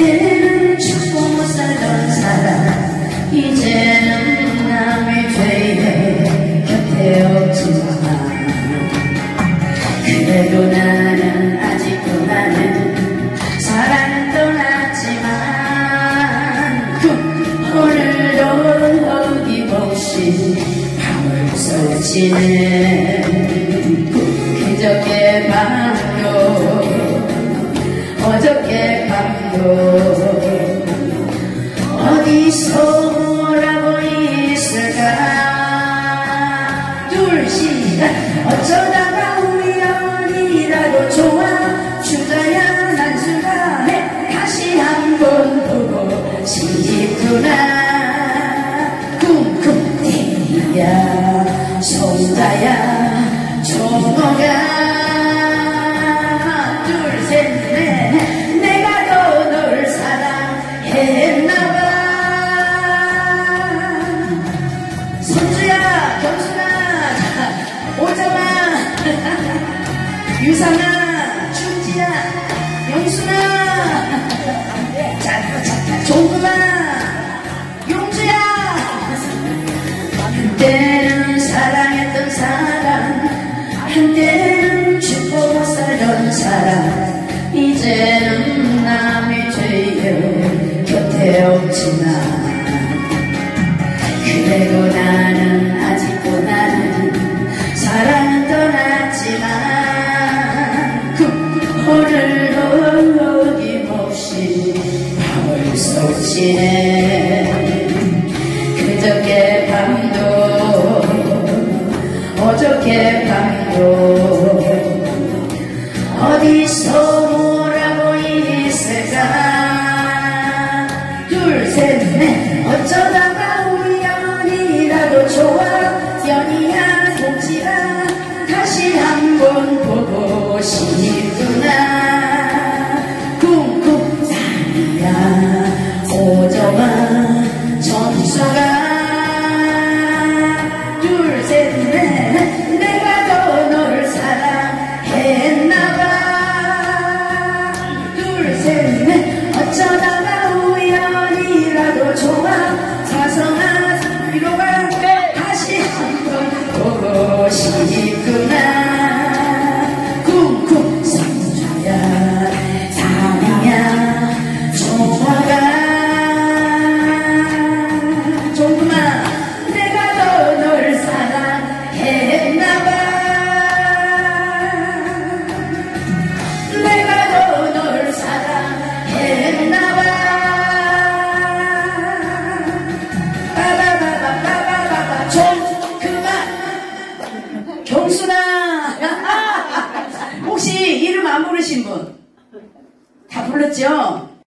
한때는 죽고 못 살던 사람 이제는 남의 죄에 곁에 없지만. 그래도 나는 아직도 나는 사랑은 떠났지만 오늘도 어김없이 밤을 설치네 그저께 어디서 뭐라고 있을까? 둘씩 어쩌다가 유상아 춘지야 영순아. 자, 자, 종구마 용주야. 한때는 사랑했던 사람 한때는 죽고 못 살던 사람. 이제는 남의 죄여 곁에 없지만 어저께 밤도 어디서 뭐라고 있을까 둘셋넷. 어쩌다가 우연이라도 좋아? 연이야 동지라 다시 한번 보고 싶구나. 쿵쿵 산이야 오정아 전수가 둘셋넷 둘 경순아 혹시 이름 안 부르신 분? 다 불렀죠?